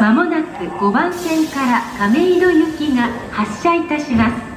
まもなく5番線から亀戸行きが発車いたします。